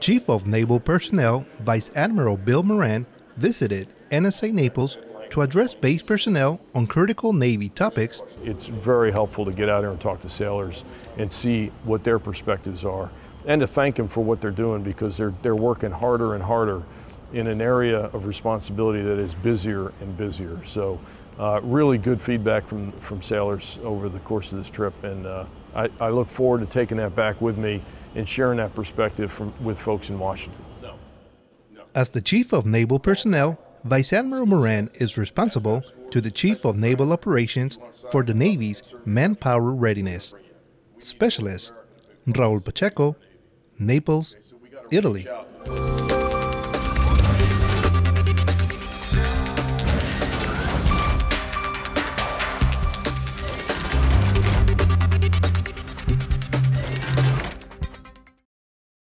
Chief of Naval Personnel Vice Admiral Bill Moran visited NSA Naples to address base personnel on critical Navy topics. It's very helpful to get out there and talk to sailors and see what their perspectives are and to thank them for what they're doing because they're, they're working harder and harder in an area of responsibility that is busier and busier. So uh, really good feedback from, from sailors over the course of this trip and uh, I, I look forward to taking that back with me and sharing that perspective from, with folks in Washington. As the Chief of Naval Personnel, Vice Admiral Moran is responsible to the Chief of Naval Operations for the Navy's manpower readiness. Specialist Raul Pacheco, Naples, Italy.